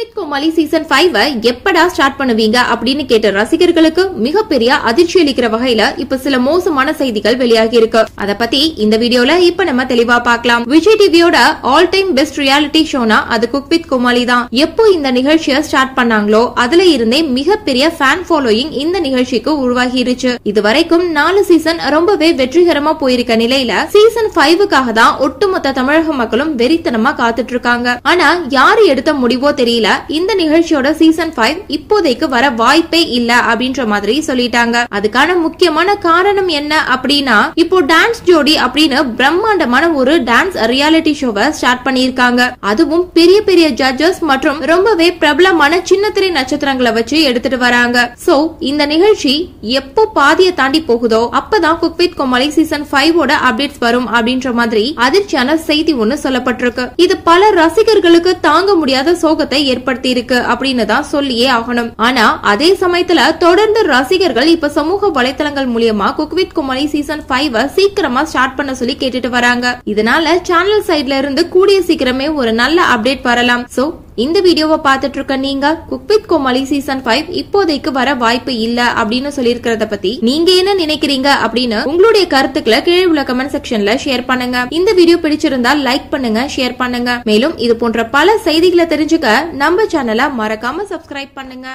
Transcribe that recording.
With Comali season five எப்படா start பண்ணுவீங்க அப்படின்னு கேட்ட ரசிகர்களுக்கு மிகப்பெரிய அதிர்ச்சி அளிக்கிற வகையில இப்ப சில மோசமான செய்திகள் வெளியாகி இருக்கு. அத பத்தி இந்த வீடியோல இப்ப நம்ம தெளிவா பார்க்கலாம். விஜய் டிவியோட ஆல் டைம் பெஸ்ட் ரியாலிட்டி ஷோனா அது குக் வித் கோமாளி தான். எப்போ இந்த நிகழ்ச்சியை ஸ்டார்ட் பண்ணாங்களோ அதுல இருந்தே மிகப்பெரிய ஃபேன் ஃபாலோயிங் இந்த நிகழ்ச்சிக்கு உருவாகிருச்சு. இதுவரைக்கும் நாலு சீசன் ரொம்பவே வெற்றிகரமா போயிருக்க நிலையில சீசன் ஃபைவுக்காக தான் ஒட்டுமொத்த தமிழக மக்களும் வெறித்தனமா காத்துட்டு இருக்காங்க. ஆனா யாரு எடுத்த முடிவோ தெரியல. இந்த நிகழ்ச்சியோட சீசன் ஃபைவ் இப்போதைக்கு வர வாய்ப்பே இல்ல அப்படின்ற மாதிரி சொல்லிட்டாங்க. அதுக்கான முக்கியமான காரணம் என்ன அப்படின்னா இப்போ டான்ஸ் ஜோடி அப்படின்னு பிரம்மாண்டமான ஒரு டான்ஸ் ரியாலிட்டி ஷோவை ஸ்டார்ட் பண்ணிருக்காங்க அதுவும் பெரிய பெரிய ஜட்ஜஸ் மற்றும் ரொம்பவே பிரபலமான சின்னத்திரை நட்சத்திரங்களை வச்சு எடுத்துட்டு வராங்க. சோ இந்த நிகழ்ச்சி எப்போ பாதியை தாண்டி போகுதோ அப்பதான் cook with Comali season five ஓட அப்டேட்ஸ் வரும் அப்படின்ற மாதிரி அதிர்ச்சியான செய்தி ஒன்னு சொல்லப்பட்டிருக்கு. இது பல ரசிகர்களுக்கு தாங்க முடியாத சோகத்தை ஏற்படுத்தி இருக்கு அப்படின்னு தான் சொல்லியே ஆகணும். ஆனா அதே சமயத்துல தொடர்ந்து ரசிகர்கள் இப்ப சமூக வலைத்தளங்கள் மூலியமா cook with Comali season five சீக்கிரமா ஸ்டார்ட் பண்ண சொல்லி கேட்டுட்டு வராங்க. இதனால சேனல் சைட்ல இருந்து கூடிய சீக்கிரமே ஒரு நல்ல அப்டேட் வரலாம். சோ இந்த வீடியோவை பார்த்துட்டு இருக்க நீங்க cook with Comali season five இப்போதைக்கு வர வாய்ப்பு இல்ல அப்படின்னு சொல்லியிருக்கிறத பத்தி நீங்க என்ன நினைக்கிறீங்க அப்படின்னு உங்களுடைய கருத்துக்களை கீழே உள்ள கமெண்ட் செக்ஷன்ல ஷேர் பண்ணுங்க. இந்த வீடியோ பிடிச்சிருந்தா லைக் பண்ணுங்க ஷேர் பண்ணுங்க. மேலும் இது போன்ற பல செய்திகளை தெரிஞ்சுக்க நம்ம சேனலை மறக்காம சப்ஸ்கிரைப் பண்ணுங்க.